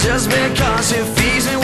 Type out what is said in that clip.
just because it feels